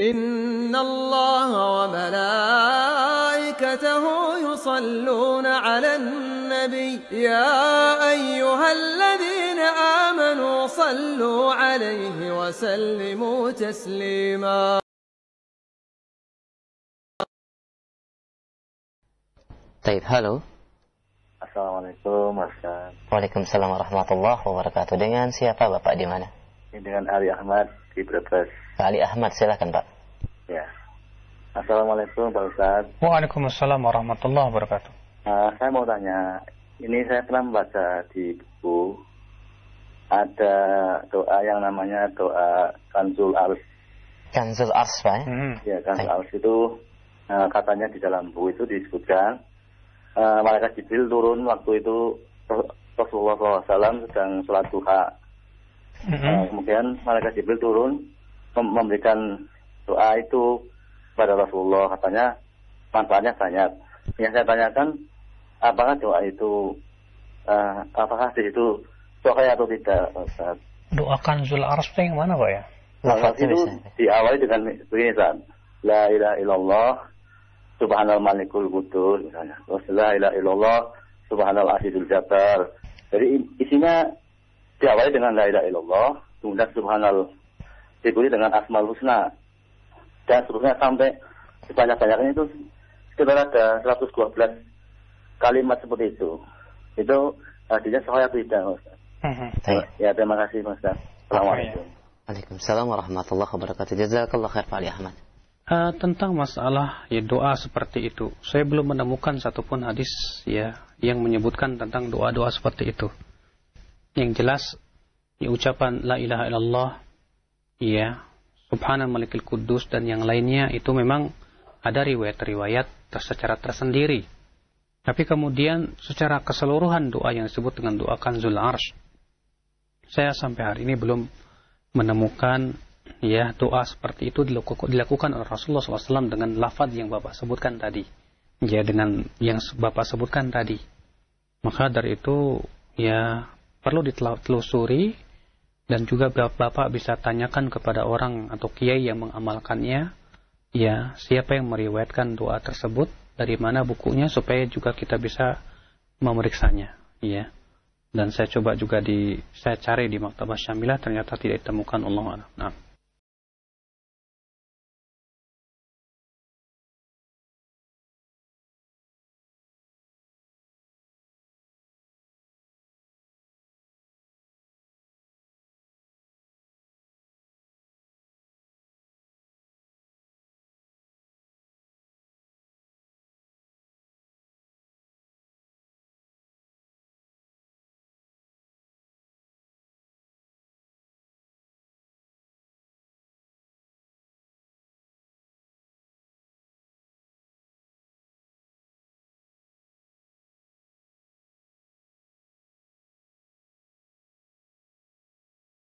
إن الله وملائكته يصلون على النبي يا أيها الذين آمنوا صلوا عليه وسلموا تسليما Taib, halo. Assalamualaikum. Waalaikumsalam warahmatullahi wabarakatuh. Dengan siapa Bapak di mana? Dengan Ali Ahmad di Brebes. Pak Ali Ahmad, silakan Pak. Ya. Assalamualaikum Pak Ustaz. Waalaikumsalam warahmatullahi wabarakatuh. Uh, saya mau tanya, ini saya pernah membaca di buku ada doa yang namanya doa Kanzul Ars. Kanzul Ars, Pak. ya? Hmm. Ya, Kanzul Baik. Ars itu uh, katanya di dalam buku itu disebutkan uh, malaikat Jibril turun waktu itu Rasulullah SAW sedang sholat duha. Mhm. Uh, kemudian malaikat Jibril turun mem- memberikan doa itu kepada Rasulullah katanya manfaatnya banyak. Yang saya tanyakan apakah doa itu uh, apakah di situ sahih atau tidak Ustaz? Doa Kanzul Ars itu yang mana Pak ya? Lafadznya itu diawali dengan begini Ustaz. La ilaha illallah subhanal malikul qudus misalnya. Terus la ilaha illallah subhanal azizul jabbar. Jadi isinya diawali dengan la ilaha illallah, kemudian subhanal diikuti dengan asmaul husna. Dan seterusnya sampai sebanyak-banyaknya itu sekitar ada 112 kalimat seperti itu. Itu artinya atau tidak? Mhm. Baik. Ya terima kasih Mas Ustaz. Assalamualaikum. Waalaikumsalam warahmatullahi wabarakatuh. Jazakallah khair Pak Ali Ahmad. Eh, tentang masalah ya doa seperti itu, saya belum menemukan satupun hadis ya yang menyebutkan tentang doa-doa seperti itu. Yang jelas ya, ucapan la ilaha illallah ya subhanal malikil kudus dan yang lainnya itu memang ada riwayat-riwayat secara tersendiri. Tapi kemudian secara keseluruhan doa yang disebut dengan doa kanzul arsh saya sampai hari ini belum menemukan ya doa seperti itu dilaku- dilakukan oleh Rasulullah SAW dengan lafaz yang Bapak sebutkan tadi. Ya dengan yang Bapak sebutkan tadi. Maka dari itu ya perlu ditelusuri dan juga Bapak bisa tanyakan kepada orang atau kiai yang mengamalkannya ya siapa yang meriwayatkan doa tersebut dari mana bukunya supaya juga kita bisa memeriksanya ya. Dan saya coba juga di saya cari di maktabah syamilah ternyata tidak ditemukan Allah Nah,